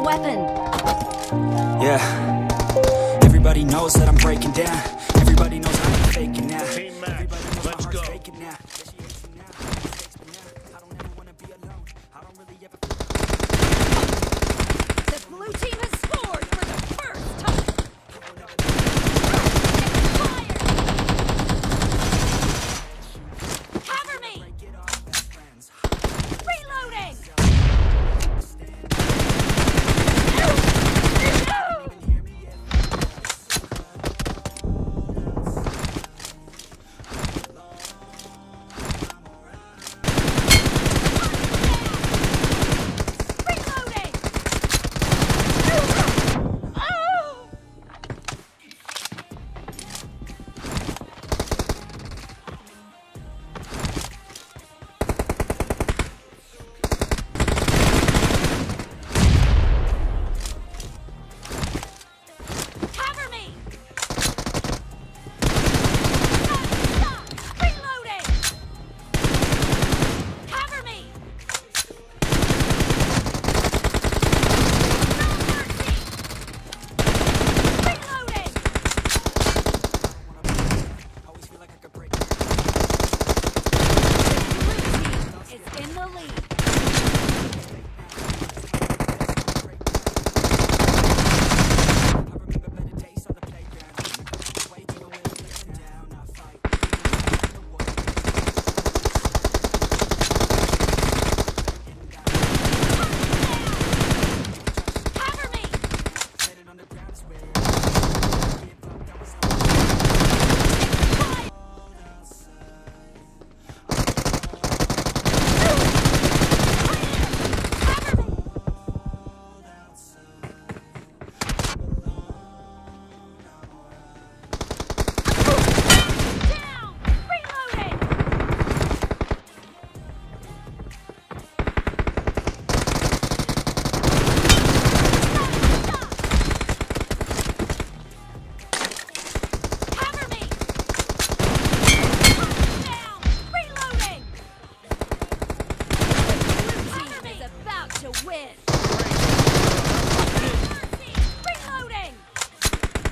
weapon. Yeah. Everybody knows that I'm breaking down. Everybody knows I'm faking now.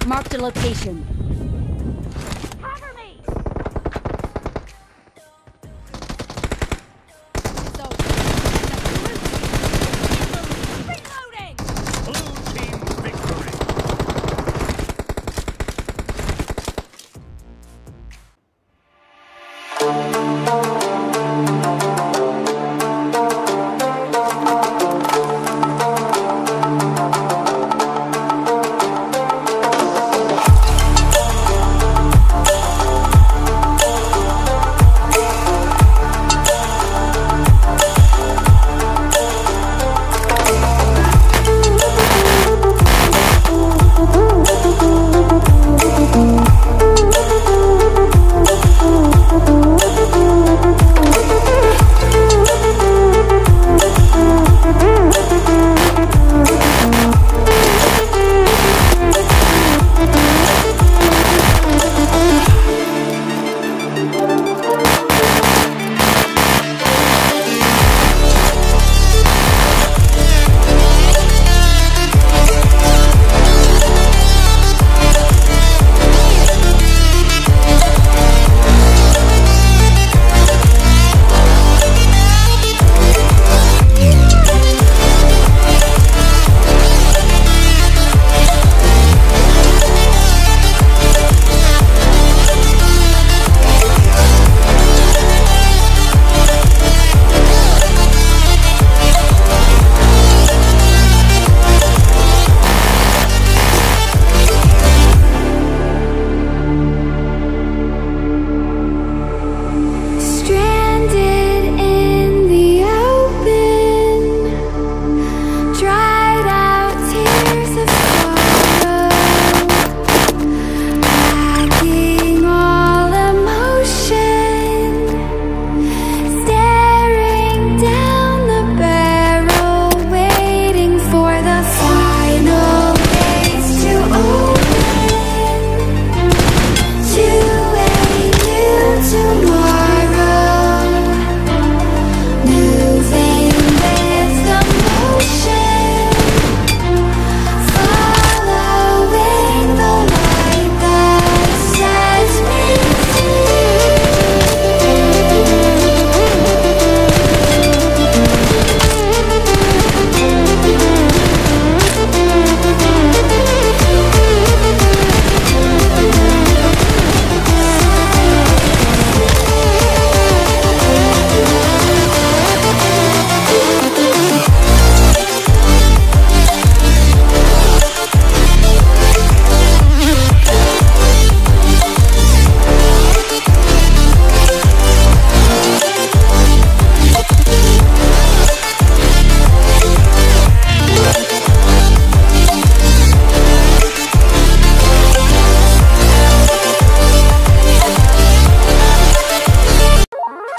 Marked a location.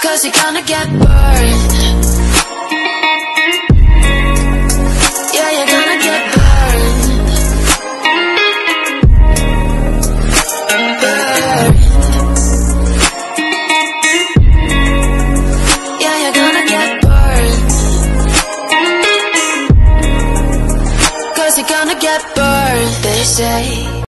Cause you're gonna get burned